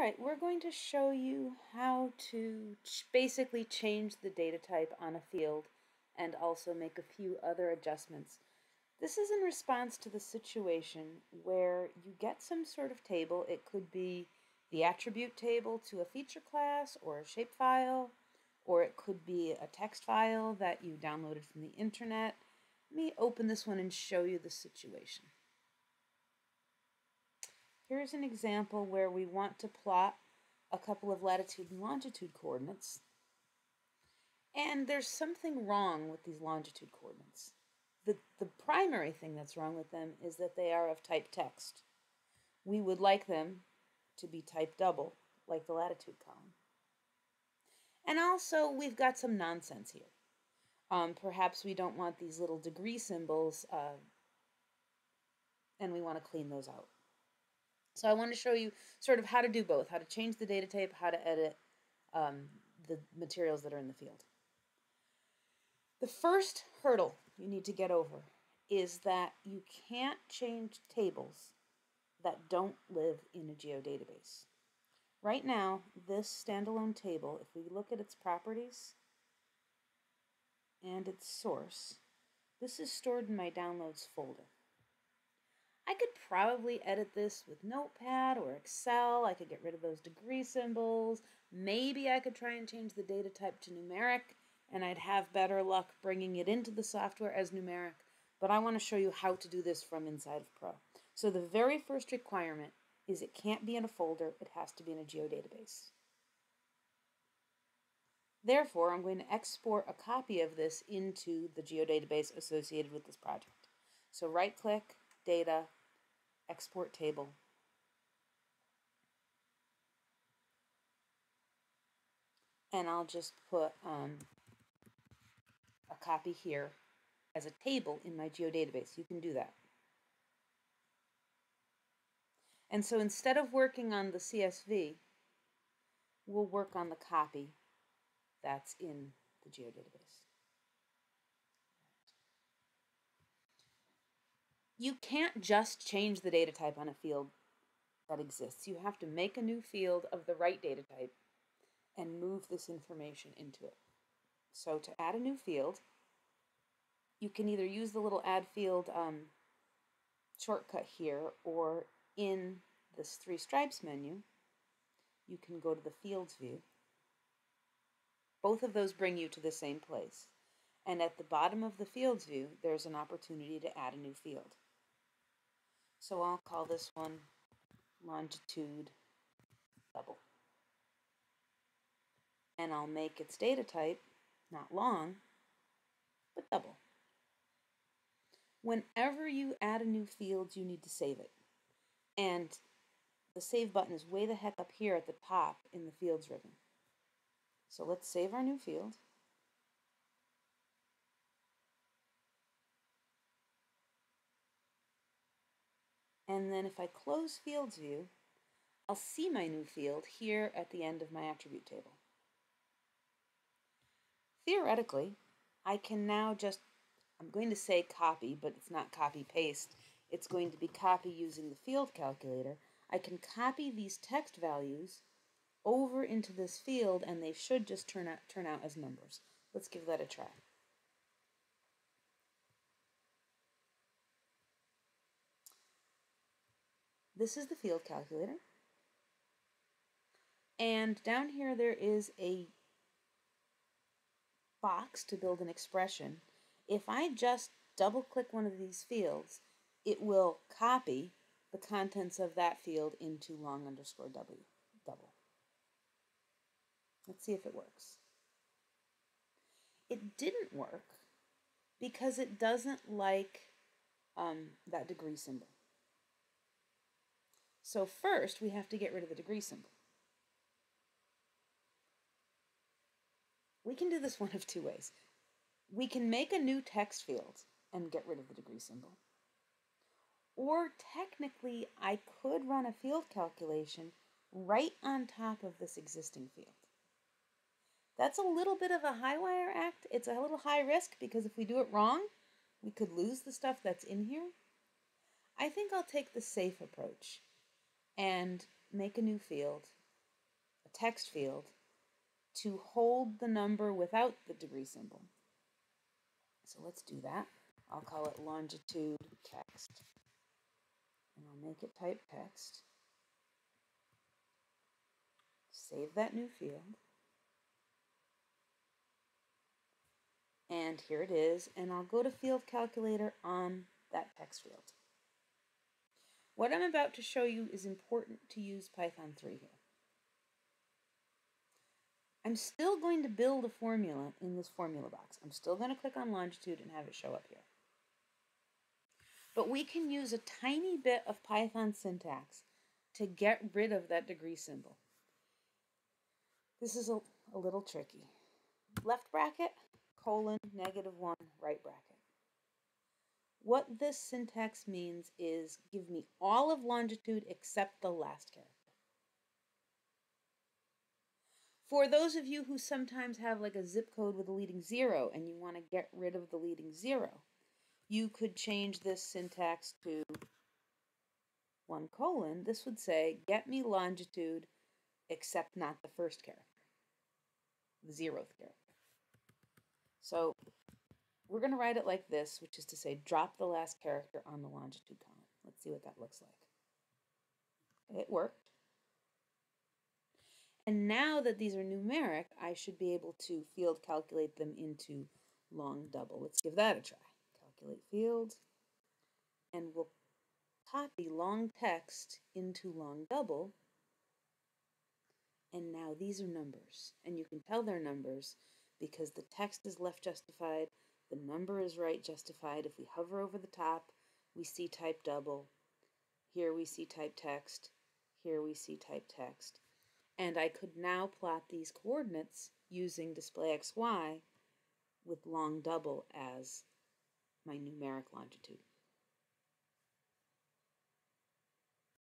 right, we're going to show you how to ch basically change the data type on a field and also make a few other adjustments. This is in response to the situation where you get some sort of table. It could be the attribute table to a feature class or a shapefile, or it could be a text file that you downloaded from the internet. Let me open this one and show you the situation. Here's an example where we want to plot a couple of latitude and longitude coordinates. And there's something wrong with these longitude coordinates. The, the primary thing that's wrong with them is that they are of type text. We would like them to be type double, like the latitude column. And also, we've got some nonsense here. Um, perhaps we don't want these little degree symbols, uh, and we want to clean those out. So I want to show you sort of how to do both, how to change the data type, how to edit um, the materials that are in the field. The first hurdle you need to get over is that you can't change tables that don't live in a geodatabase. Right now, this standalone table, if we look at its properties and its source, this is stored in my downloads folder. I could probably edit this with Notepad or Excel. I could get rid of those degree symbols. Maybe I could try and change the data type to numeric and I'd have better luck bringing it into the software as numeric. But I want to show you how to do this from inside of Pro. So the very first requirement is it can't be in a folder, it has to be in a geodatabase. Therefore, I'm going to export a copy of this into the geodatabase associated with this project. So right click, data, export table. And I'll just put um, a copy here as a table in my geodatabase. You can do that. And so instead of working on the CSV, we'll work on the copy that's in the geodatabase. You can't just change the data type on a field that exists. You have to make a new field of the right data type and move this information into it. So to add a new field, you can either use the little add field um, shortcut here or in this three stripes menu, you can go to the fields view. Both of those bring you to the same place. And at the bottom of the fields view, there's an opportunity to add a new field. So I'll call this one longitude double. And I'll make its data type not long, but double. Whenever you add a new field, you need to save it. And the save button is way the heck up here at the top in the fields ribbon. So let's save our new field. And then if I close Fields View, I'll see my new field here at the end of my attribute table. Theoretically, I can now just, I'm going to say copy, but it's not copy paste. It's going to be copy using the field calculator. I can copy these text values over into this field and they should just turn out, turn out as numbers. Let's give that a try. This is the field calculator. And down here there is a box to build an expression. If I just double click one of these fields, it will copy the contents of that field into long underscore W, double. Let's see if it works. It didn't work because it doesn't like um, that degree symbol. So first, we have to get rid of the degree symbol. We can do this one of two ways. We can make a new text field and get rid of the degree symbol. Or technically, I could run a field calculation right on top of this existing field. That's a little bit of a high wire act. It's a little high risk because if we do it wrong, we could lose the stuff that's in here. I think I'll take the safe approach and make a new field a text field to hold the number without the degree symbol. So let's do that. I'll call it longitude text. And I'll make it type text. Save that new field. And here it is. And I'll go to field calculator on that text field. What I'm about to show you is important to use Python 3 here. I'm still going to build a formula in this formula box. I'm still going to click on longitude and have it show up here. But we can use a tiny bit of Python syntax to get rid of that degree symbol. This is a, a little tricky. Left bracket, colon, negative 1, right bracket. What this syntax means is give me all of longitude except the last character. For those of you who sometimes have like a zip code with a leading zero and you want to get rid of the leading zero, you could change this syntax to one colon. This would say, get me longitude except not the first character, the zeroth character. So we're going to write it like this, which is to say drop the last character on the longitude column. Let's see what that looks like. It worked. And now that these are numeric, I should be able to field calculate them into long double. Let's give that a try. Calculate field, and we'll copy long text into long double. And now these are numbers, and you can tell they're numbers because the text is left justified, the number is right justified. If we hover over the top, we see type double. Here we see type text. Here we see type text. And I could now plot these coordinates using display xy with long double as my numeric longitude.